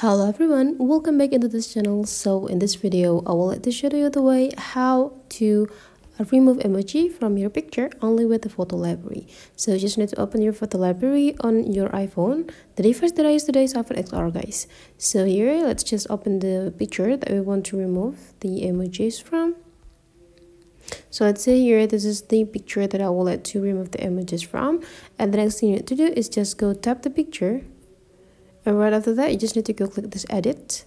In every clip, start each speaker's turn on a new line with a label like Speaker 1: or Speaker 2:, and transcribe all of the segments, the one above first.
Speaker 1: Hello everyone, welcome back into this channel. So in this video, I will like to show you the way how to remove emoji from your picture only with the photo library. So you just need to open your photo library on your iPhone. The device that I use today is iPhone XR guys. So here, let's just open the picture that we want to remove the emojis from. So let's say here, this is the picture that I will like to remove the emojis from. And the next thing you need to do is just go tap the picture and right after that you just need to go click this edit.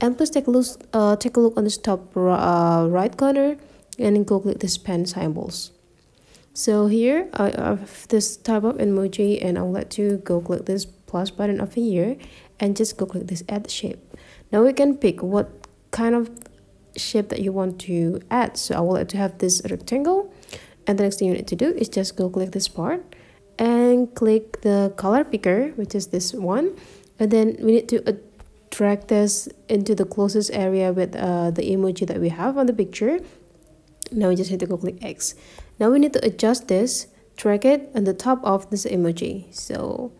Speaker 1: And please take a look uh, take a look on this top uh, right corner and go click this pen symbols. So here I have this type of emoji and I'll let you go click this plus button over here and just go click this add shape. Now we can pick what kind of shape that you want to add. So I will let to have this rectangle and the next thing you need to do is just go click this part and click the color picker which is this one and then we need to drag this into the closest area with uh, the emoji that we have on the picture. Now we just need to go click X. Now we need to adjust this drag it on the top of this emoji. So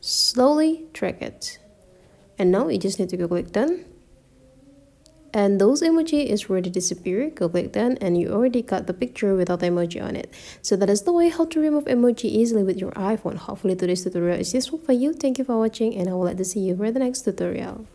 Speaker 1: slowly drag it. And now we just need to go click done and those emoji is ready to disappear go click done and you already got the picture without the emoji on it. So that is the way how to remove emoji easily with your iphone. Hopefully today's tutorial is useful for you. Thank you for watching and i will like to see you for the next tutorial